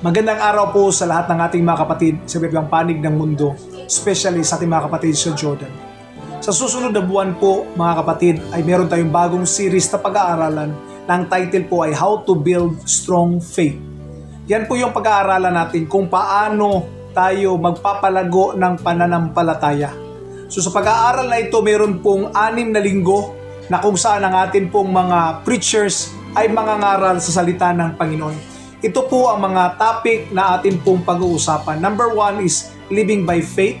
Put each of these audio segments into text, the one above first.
Magandang araw po sa lahat ng ating mga kapatid sa iba't ibang panig ng mundo, especially sa ating mga kapatid sa Jordan. Sa susunod na buwan po, mga kapatid, ay meron tayong bagong series na pag-aaralan na ang title po ay How to Build Strong Faith. Yan po yung pag-aaralan natin kung paano tayo magpapalago ng pananampalataya. So sa pag-aaral na ito, meron pong anim na linggo na kung saan ang atin pong mga preachers ay mangangaral sa salita ng Panginoon. Ito po ang mga topic na atin pong pag-uusapan. Number one is living by faith.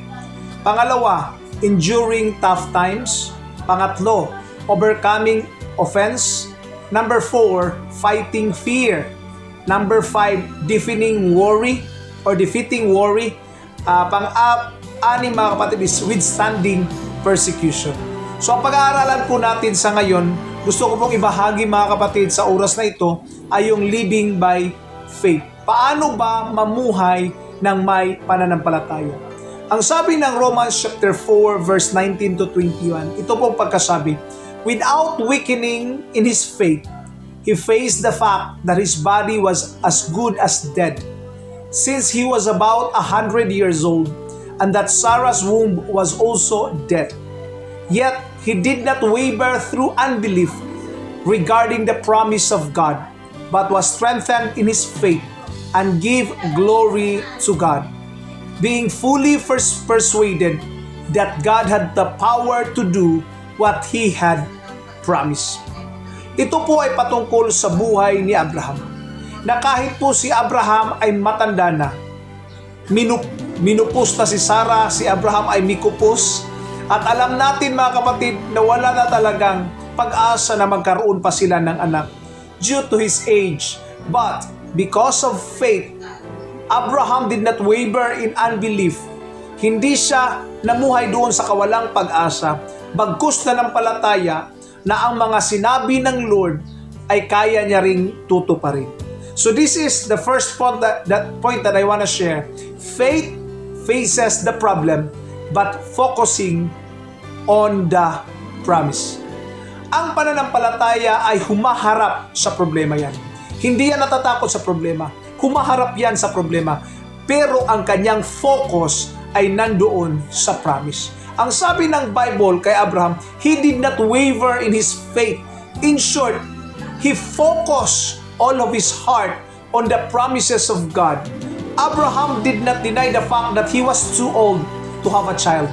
Pangalawa, enduring tough times. Pangatlo, overcoming offense. Number four, fighting fear. Number five, defeating worry or defeating worry. Uh, pang-anim mga kapatid is withstanding persecution. So ang pag-aaralan po natin sa ngayon, gusto ko pong ibahagi mga kapatid sa oras na ito ay yung living by faith. Paano ba mamuhay ng may pananampalataya? Ang sabi ng Romans chapter 4 verse 19 to 21, ito po pagkasabi, Without weakening in his faith, he faced the fact that his body was as good as dead, since he was about a hundred years old, and that Sarah's womb was also dead. Yet he did not waver through unbelief regarding the promise of God, but was strengthened in his faith and gave glory to God, being fully first persuaded that God had the power to do what he had promised. Ito po ay patungkol sa buhay ni Abraham. Na kahit po si Abraham ay matanda na, minup minupos na si Sarah, si Abraham ay mikupos, at alam natin mga kapatid na wala na talagang pag-asa na magkaroon pa sila ng anak due to his age. But because of faith, Abraham did not waver in unbelief. Hindi siya namuhay doon sa kawalang pag-asa. Bagkus na ng palataya na ang mga sinabi ng Lord ay kaya niya ring tutuparin. So this is the first point that, that point that I want to share. Faith faces the problem but focusing on the promise ang pananampalataya ay humaharap sa problema yan. Hindi yan natatakot sa problema. Humaharap yan sa problema. Pero ang kanyang focus ay nandoon sa promise. Ang sabi ng Bible kay Abraham, he did not waver in his faith. In short, he focused all of his heart on the promises of God. Abraham did not deny the fact that he was too old to have a child.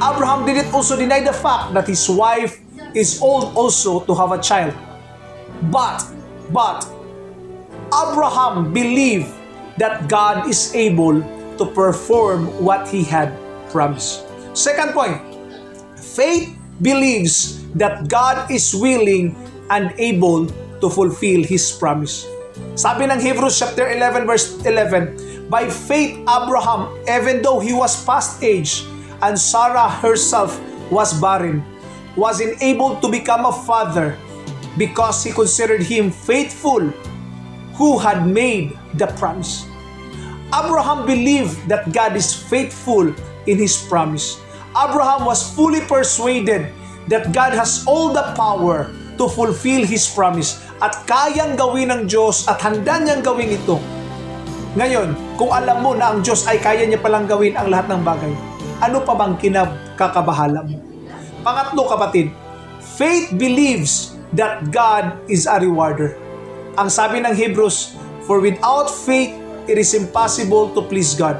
Abraham didn't also deny the fact that his wife is old also to have a child. But, but, Abraham believed that God is able to perform what he had promised. Second point, faith believes that God is willing and able to fulfill his promise. Sabi ng Hebrews chapter 11 verse 11, by faith Abraham, even though he was past age and Sarah herself was barren, wasn't able to become a father because he considered him faithful who had made the promise. Abraham believed that God is faithful in his promise. Abraham was fully persuaded that God has all the power to fulfill his promise at kayang gawin ng Diyos at handa niyang gawin ito. Ngayon, kung alam mo na ang Diyos ay kaya niya palang gawin ang lahat ng bagay, ano pa bang kinakakabahala mo? Pangatlo kapatid, faith believes that God is a rewarder. Ang sabi ng Hebrews, For without faith, it is impossible to please God.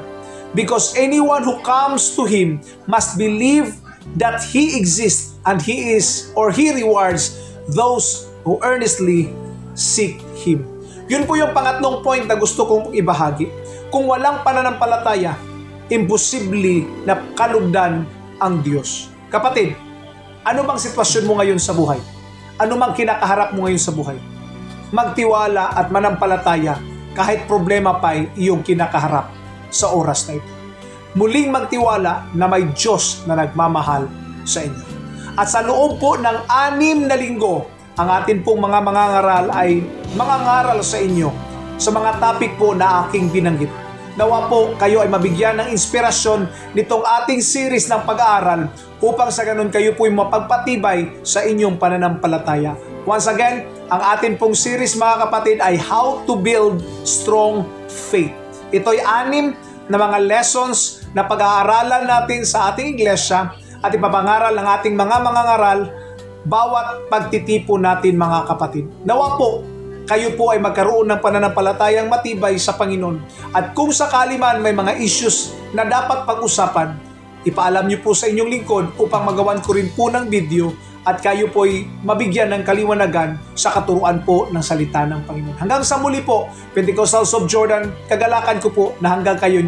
Because anyone who comes to Him must believe that He exists and He is or He rewards those who earnestly seek Him. Yun po yung pangatlong point na gusto kong ibahagi. Kung walang pananampalataya, imposible na kalugdan ang Diyos. Kapatid, ano bang sitwasyon mo ngayon sa buhay? Ano mang kinakaharap mo ngayon sa buhay? Magtiwala at manampalataya kahit problema pa iyong kinakaharap sa oras na ito. Muling magtiwala na may Diyos na nagmamahal sa inyo. At sa loob po ng anim na linggo, ang atin pong mga mangangaral ay mangangaral sa inyo sa mga topic po na aking binanggit Nawa po kayo ay mabigyan ng inspirasyon nitong ating series ng pag-aaral upang sa ganun kayo po'y mapagpatibay sa inyong pananampalataya. Once again, ang atin pong series mga kapatid ay How to Build Strong faith. Ito'y anim na mga lessons na pag-aaralan natin sa ating iglesia at ipapangaral ng ating mga mga ngaral bawat pagtitipo natin mga kapatid. Nawa po, kayo po ay magkaroon ng pananampalatayang matibay sa Panginoon. At kung sakali man may mga issues na dapat pag-usapan, ipaalam niyo po sa inyong lingkod upang magawan ko rin po ng video at kayo po ay mabigyan ng kaliwanagan sa katuruan po ng salita ng Panginoon. Hanggang sa muli po, Pentecostals of Jordan, kagalakan ko po na hanggang kayo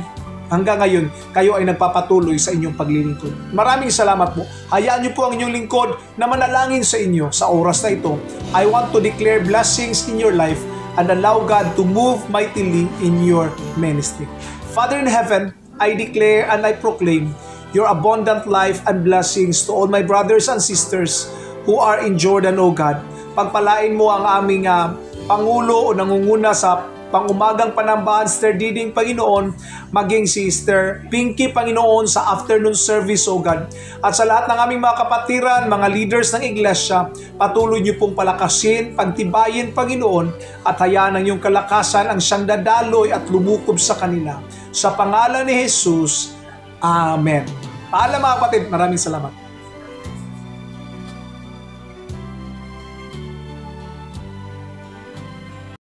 hanggang ngayon kayo ay nagpapatuloy sa inyong paglilingkod. Maraming salamat po. Hayaan niyo po ang inyong lingkod na manalangin sa inyo sa oras na ito. I want to declare blessings in your life and allow God to move mightily in your ministry. Father in heaven, I declare and I proclaim your abundant life and blessings to all my brothers and sisters who are in Jordan, O God. Pagpalain mo ang aming ah, Pangulo o nangunguna sa pangumagang panambahan, Sister Diding, Panginoon, maging si Sister Pinky, Panginoon, sa afternoon service, O God. At sa lahat ng aming mga kapatiran, mga leaders ng iglesia, patuloy niyo pong palakasin, pagtibayin, Panginoon, at hayaan ng iyong kalakasan ang siyang dadaloy at lumukob sa kanila. Sa pangalan ni Jesus, Amen. Paalam mga kapatid, maraming salamat.